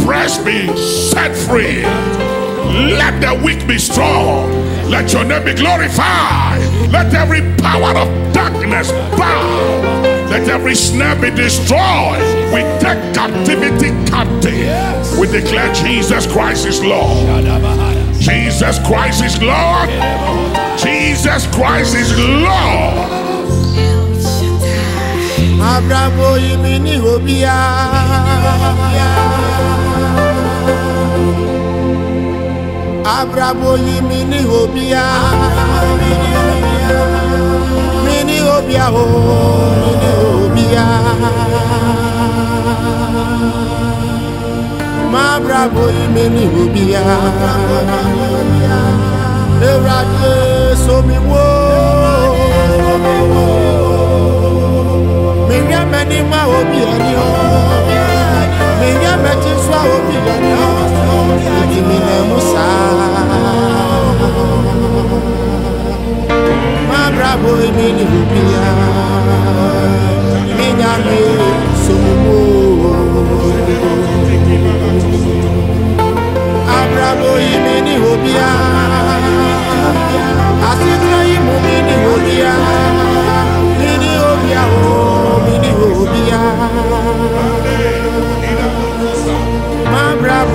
oppressed be set free. Let the weak be strong. Let your name be glorified. Let every power of darkness bow. Let every snare be destroyed. We take captivity captive. We declare Jesus Christ is Lord. Jesus Christ is Lord. Jesus Christ is Lord. Abrabo yimi ni abrabɔ yi oh, mi ni obia. Mi ni obia o mi ni obia. Ma abrabɔ yi mi ni obia. Ewurade somi wo. Mi nyɛ mɛ ni ma obi ɛni o. Mi nyɛ obi ɛni yagimine musa mabrabo imini rubia minyame somumu abrabo imini rubia asitra imumini rubia mini rubia o mini rubia.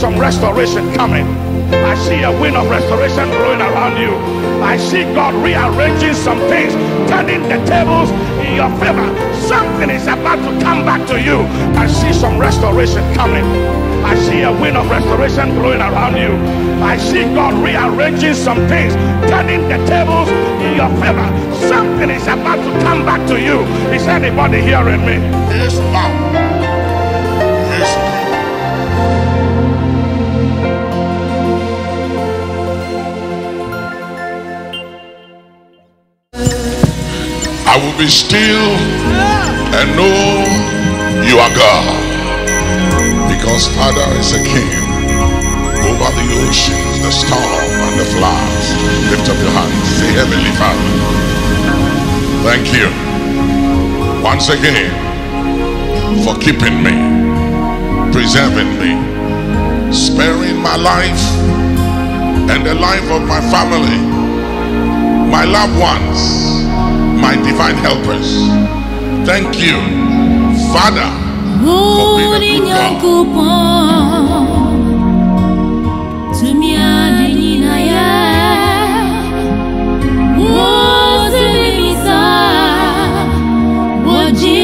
some restoration coming. I see a wind of restoration blowing around you. I see God rearranging some things, turning the tables in your favor. Something is about to come back to you. I see some restoration coming. I see a wind of restoration blowing around you. I see God rearranging some things, turning the tables in your favor. Something is about to come back to you. Is anybody hearing me? Yes, Lord. Be still and know you are God. Because Father is a king over the oceans, the storm, and the floods. Lift up your hands. Say, Heavenly Father, thank you once again for keeping me, preserving me, sparing my life and the life of my family, my loved ones my divine helpers. Thank you, Father, for being a good God.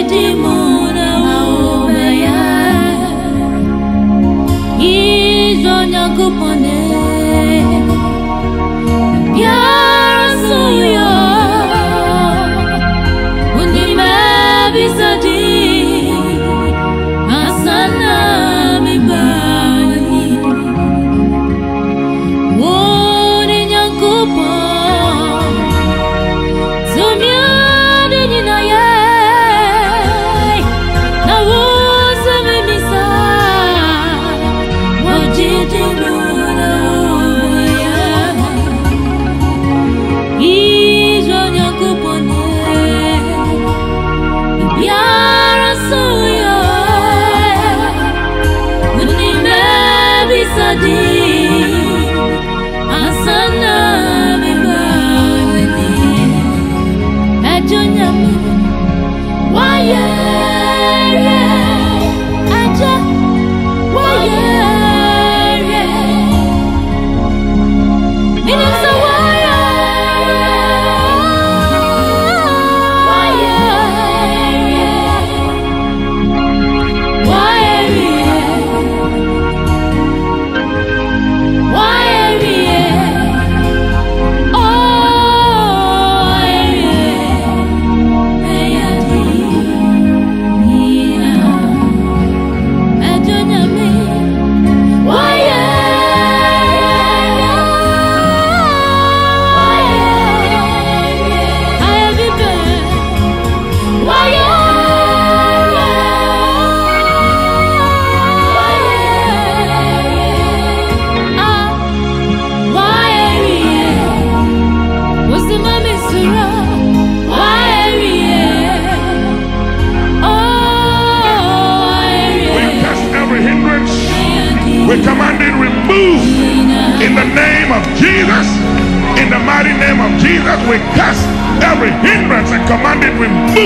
Nyankopɔn,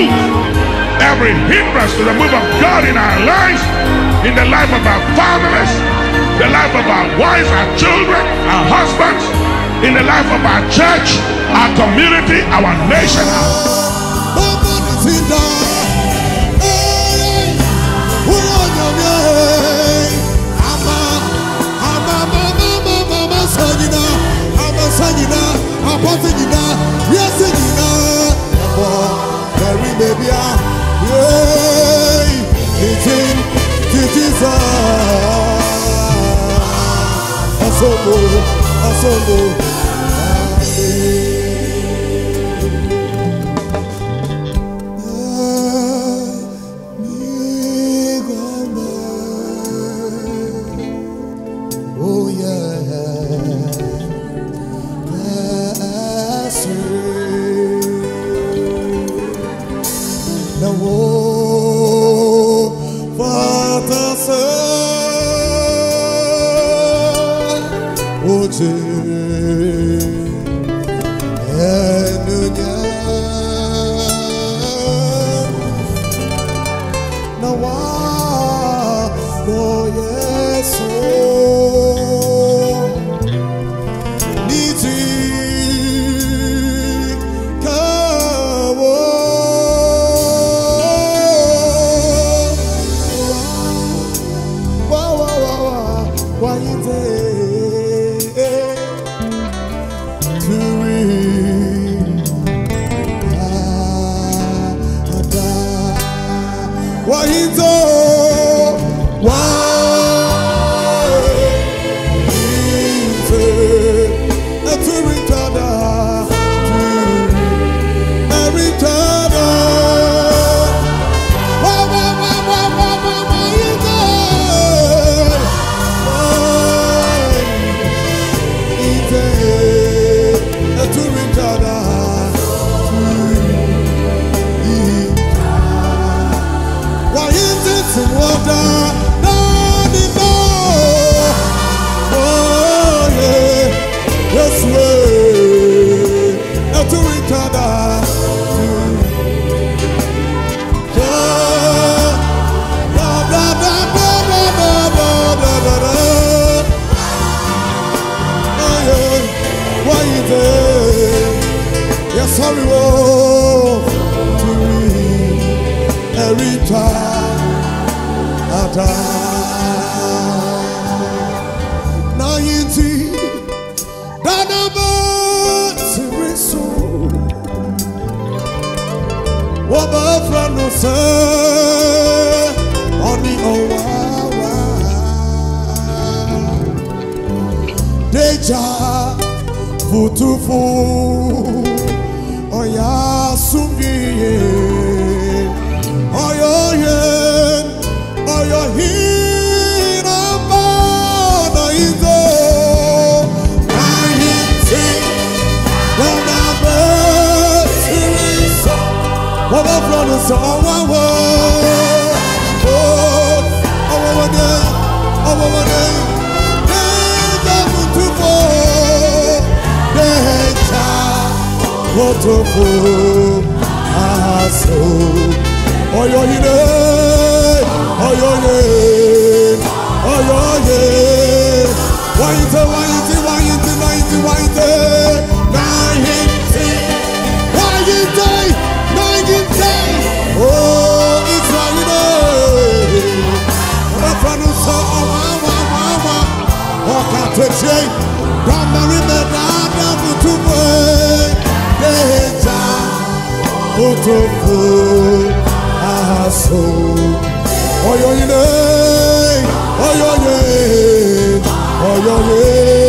remove every hindrance to the move of God in our lives, in the life of our families, the life of our wives, our children, our husbands, in the life of our church, our community, our nation. Yes, bia yei kotoku aso oyoyine oyoye oyoye.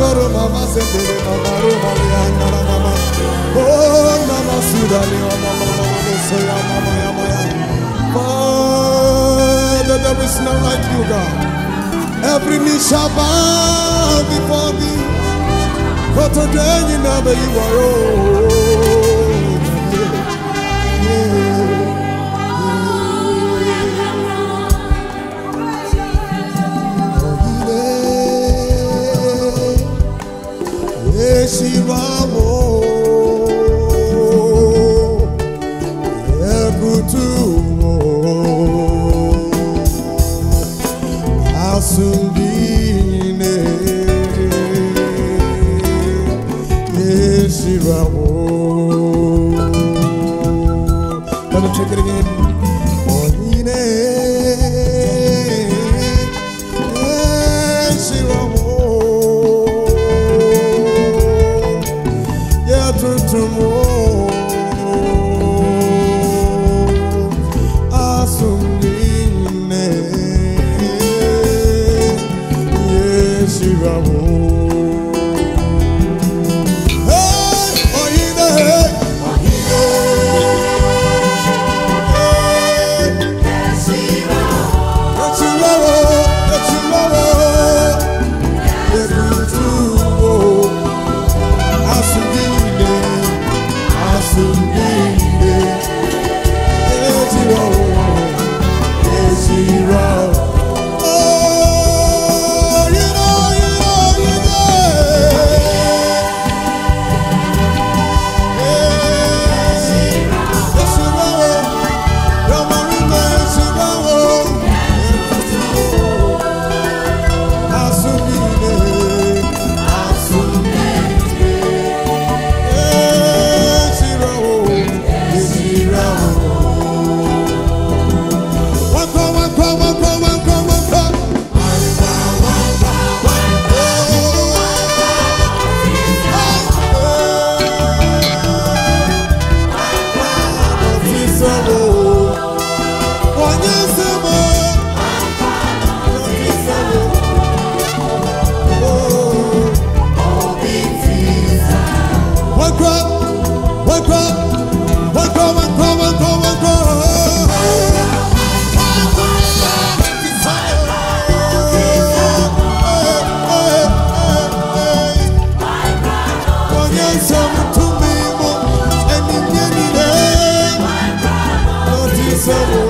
Koro mama mama ro mama. Oh, Na mama mama mama mama so ya mama ya mama Father there is like you God. Every knee shall bow before thee. But today you never you are oh oluusi lwabo balutegeregere So.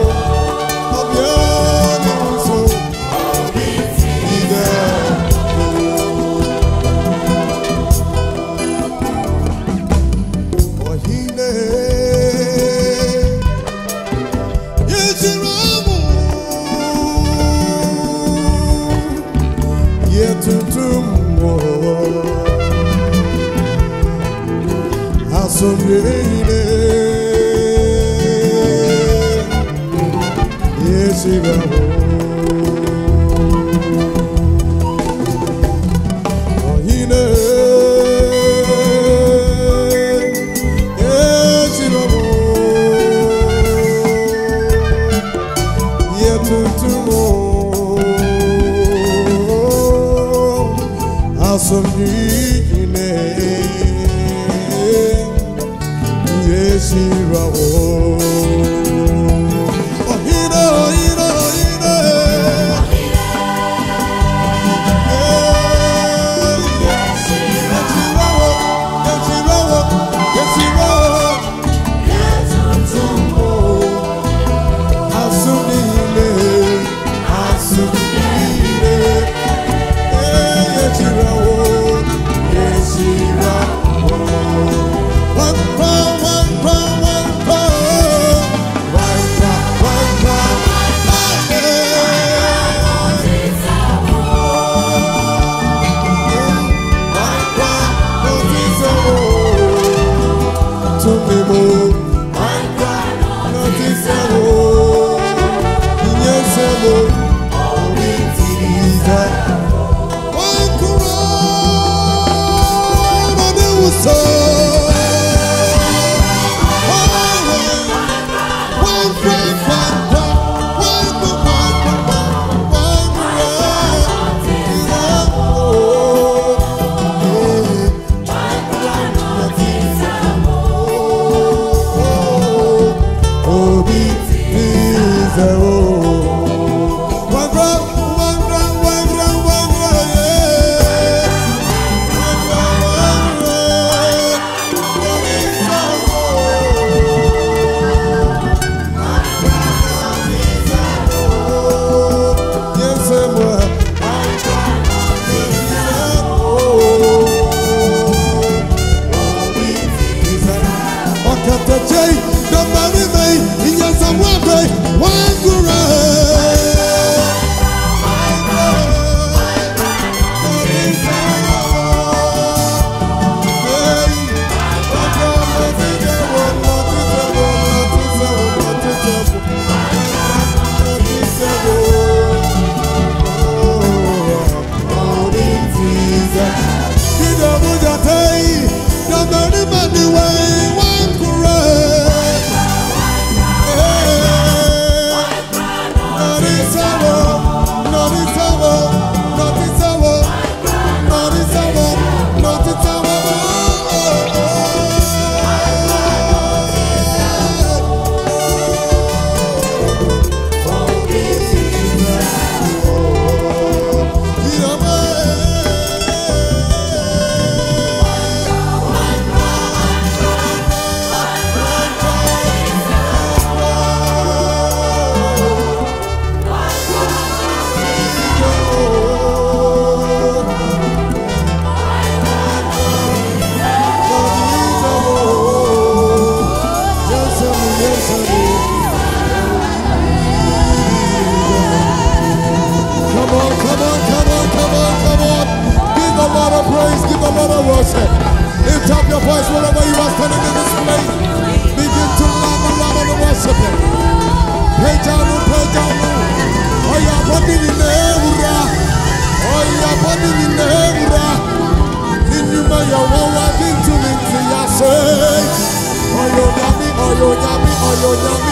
Yo,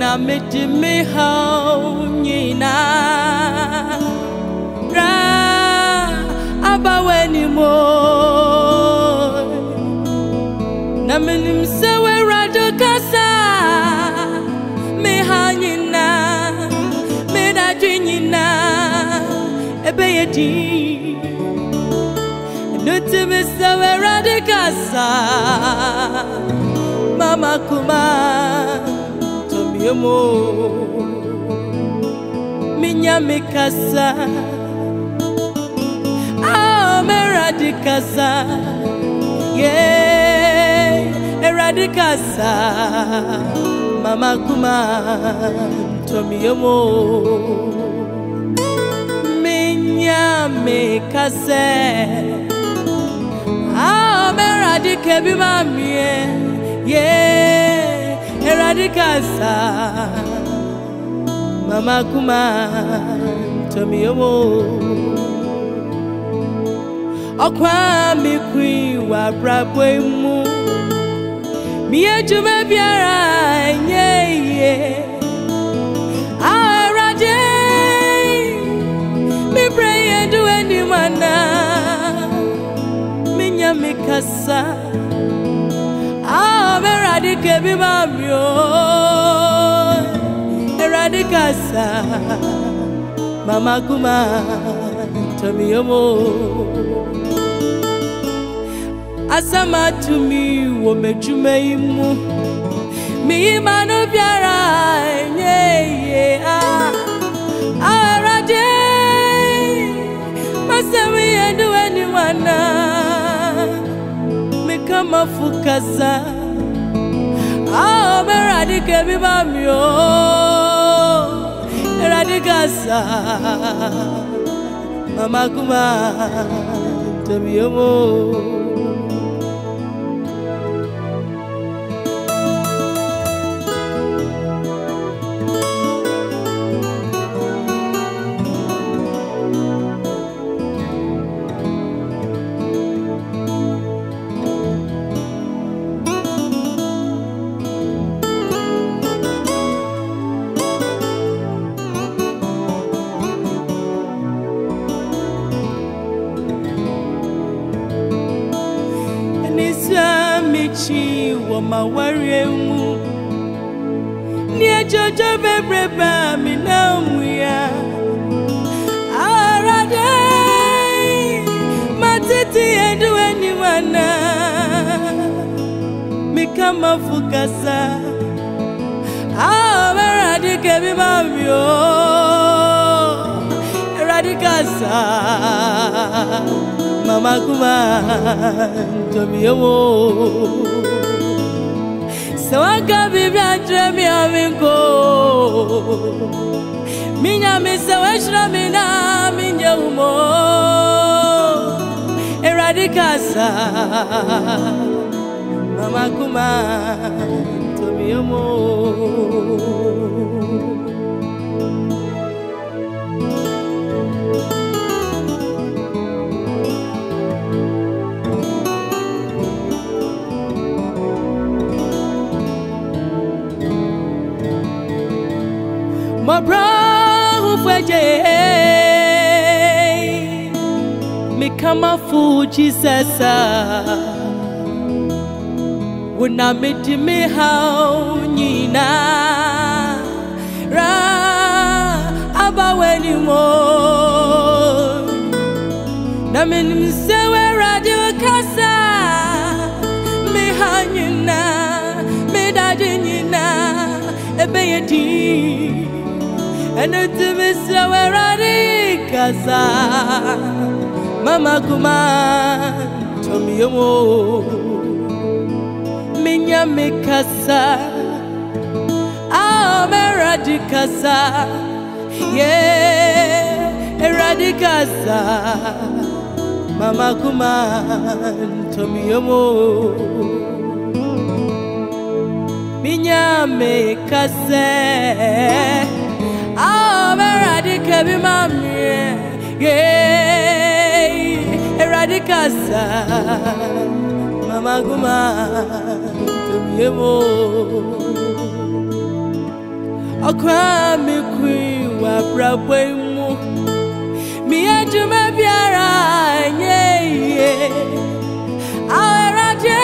Una mede me haw nyinaa ra aba w'animo na. Menim sɛ w'awurade kasa me ha nyinaa me dadwe nyinaa ɛbɛyɛ din ɛno nti mesɛ w'awurade kasa mama kuma tomiemo minya me kasa. Ah meradi kasa. Yeah eradi kasa. Mama kuma tomiemo minya me kasa. Ah meradi kebi mamie yeah eradicasa mama kuma tomiyomo ọkwa mi kui wa brabo mu. Mi ejuma biara iye. Arade mi Ah, eradike bi ma mi o, eradika sa, mama kuma tomi yomo. Asama tumi wo mejume imu, mi ima no biara enye ye ah. Arade, masemi yedu eni wana kama fukasa Ah, meradike biba mi o. Eradikasa Mama kuma Tomi yomo ma warie mu ní ẹjọjọ bẹbẹ bá mi náà mú ya. Ara títí ẹdún ẹni wà náà mi ká má fukasa àwọn mẹ́rin àdìgẹ́ mi má mi o. Ẹ̀rọ mama kuma tomi yomo sawaka bibi andre mi aminko minya mi sawashra mi na minye umo eradikasa. Mama kuma tomi yomo Mabrahu fweje. Mi kama fuji sasa Wuna miti mi hao nyina. Ra abaweni mo. Na minim sewe radio kasa. Mi ha nyina Mi dadi nyina Ṣe wẹ́rẹ́ ní kàṣà mama kuma tomi yomo mi nya mi kàṣà ah mẹ́ra di kàṣà yé ẹ̀ra di kàṣà mama kuma tomi yomo mi nya mi kàṣà. Ameradike bi mamie yeah eradikasa mama guma tomiemo ọkwa mi kui wa brabọ mu mi biara nye kasa Ah, Awurade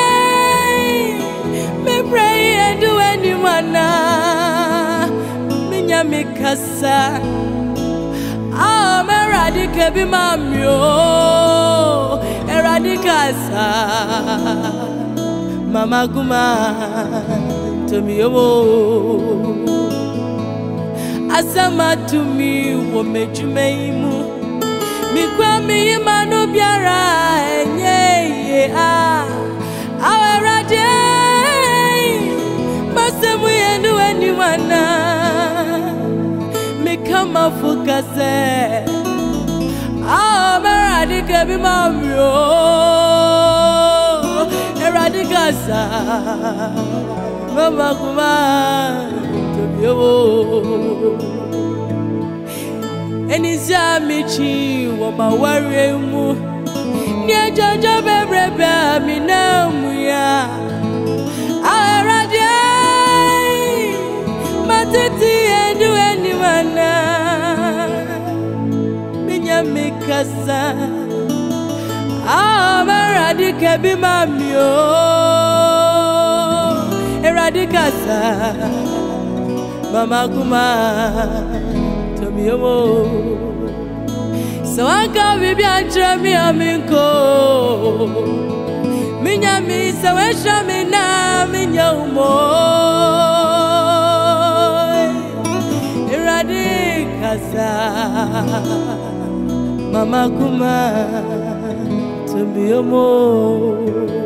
kebi ma oh, oh. mi o Awurade kasa mama kuma tomi omo asama tumi wɔ m'adwuma yi mu mikwa mi yi ma no biara enye yie a. Awurade masɛmu yɛ no anim ana meka mafoka sɛ awurade kabi ma mi o awurade kasa mama kuma tobi owo enisa michi wɔ ma wari mu ní ẹjọjọ bẹbẹrẹbẹ mi náà mú ya. Awurade má tètè ẹdun ẹni kasa awurade kẹbi má mi o awurade kasa mama kuma tomi omo. So I can be a me a minko. Minya mi so I show me na minya umo. Iradikasa. Mama kuma to be a mo.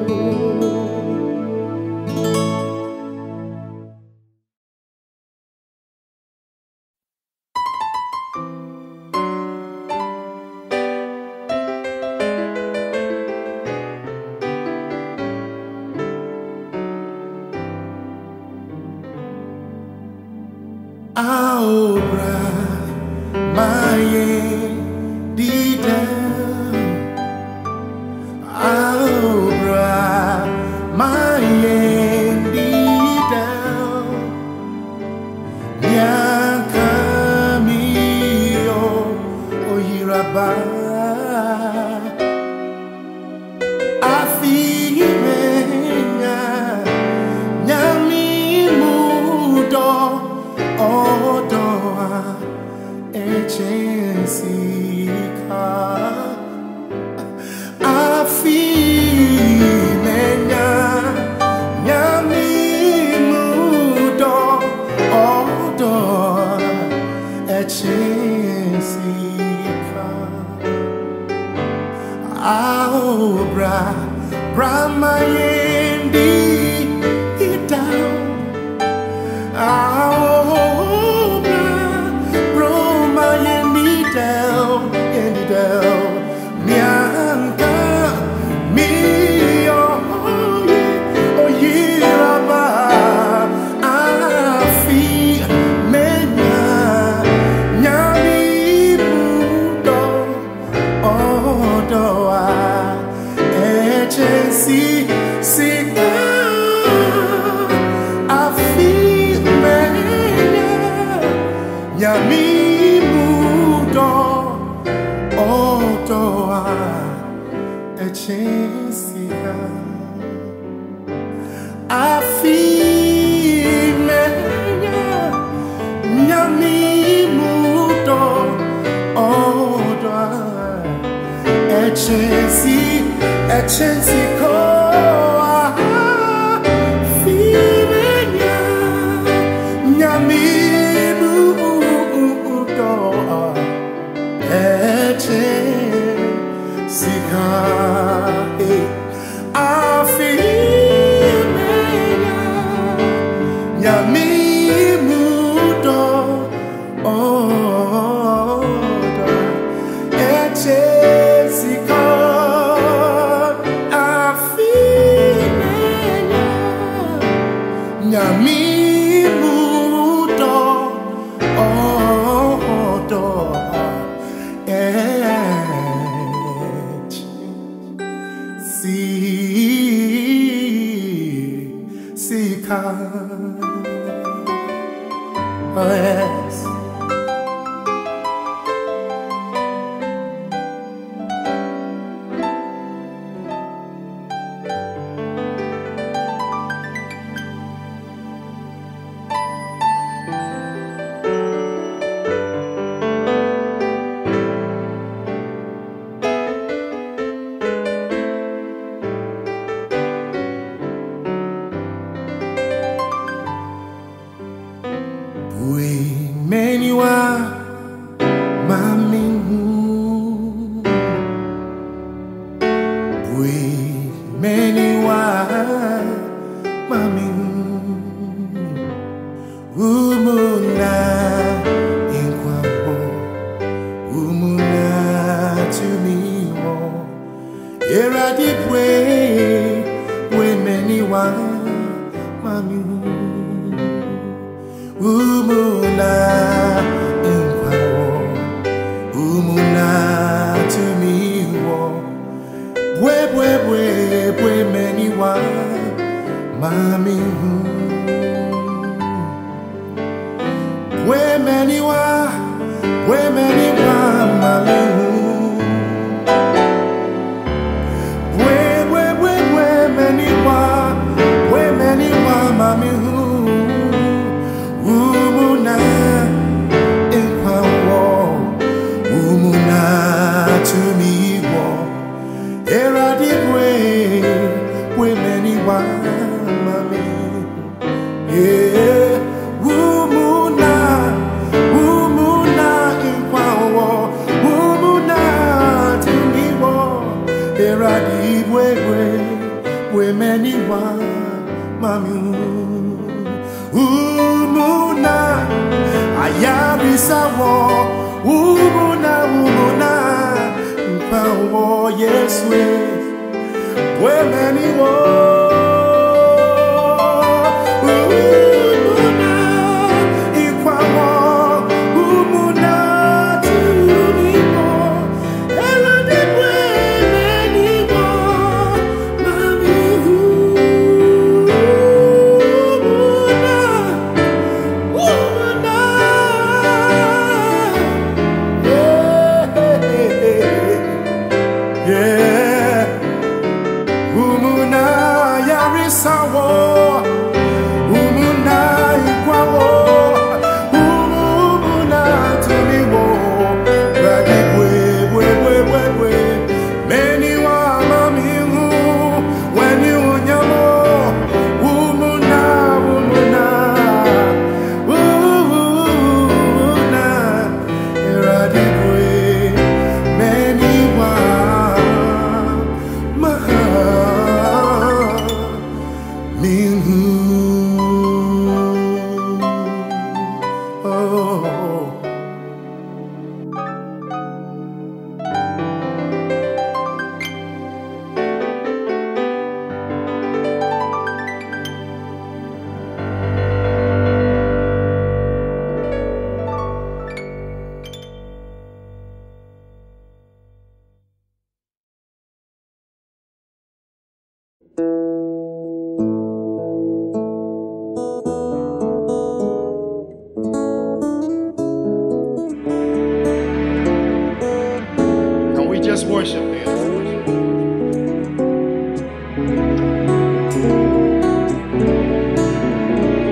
Just worship Him?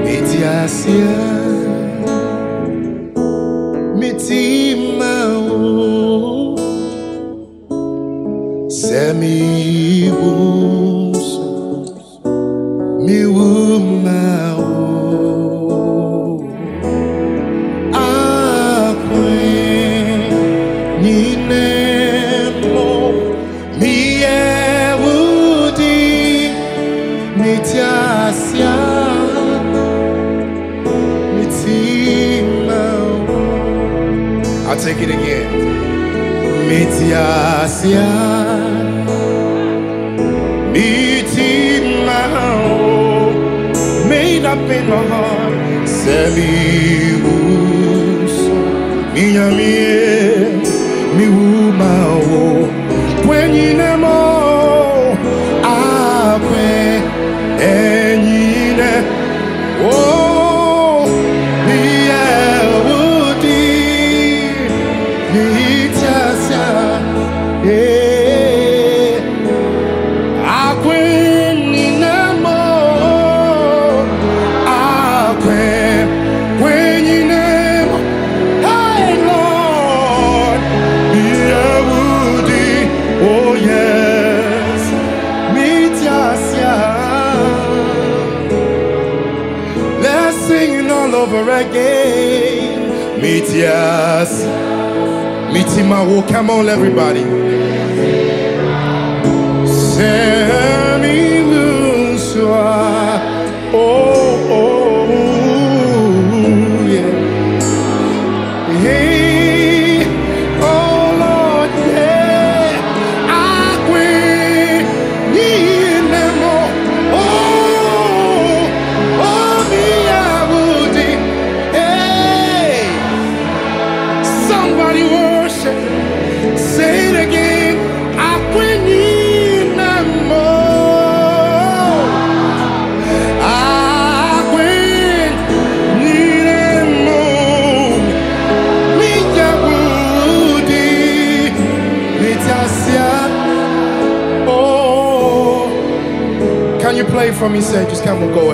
Meti me, sir? Just come and go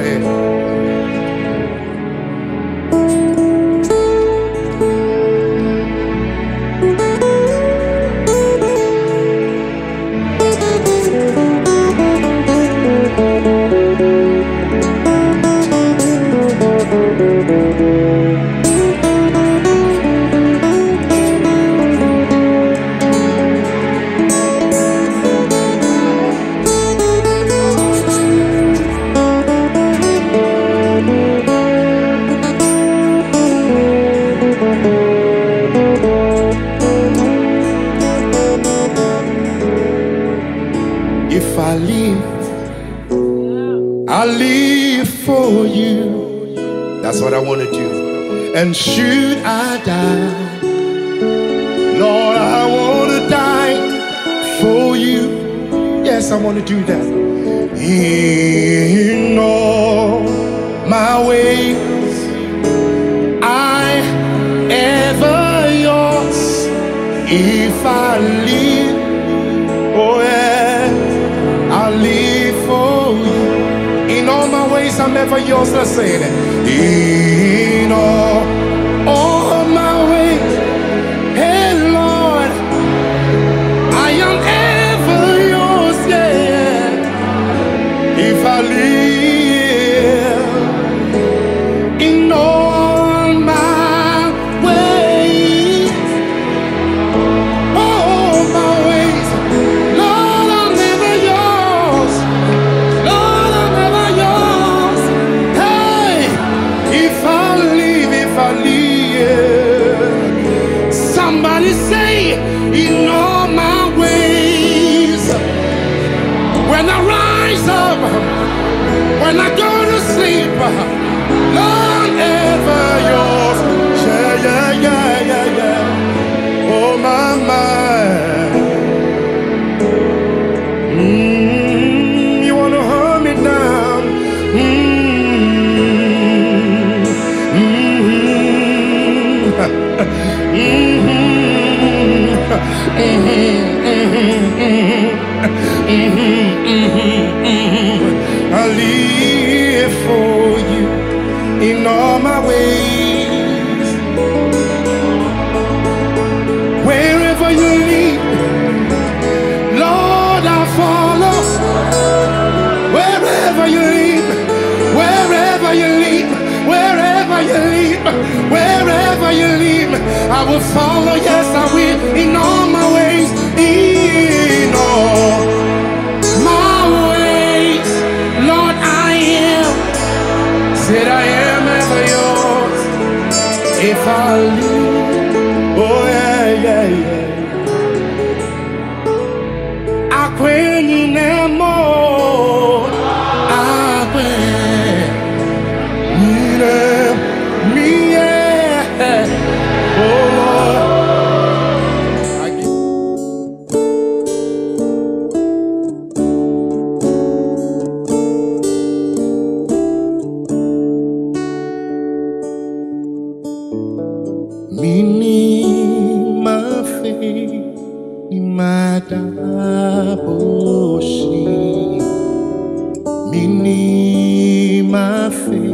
mafe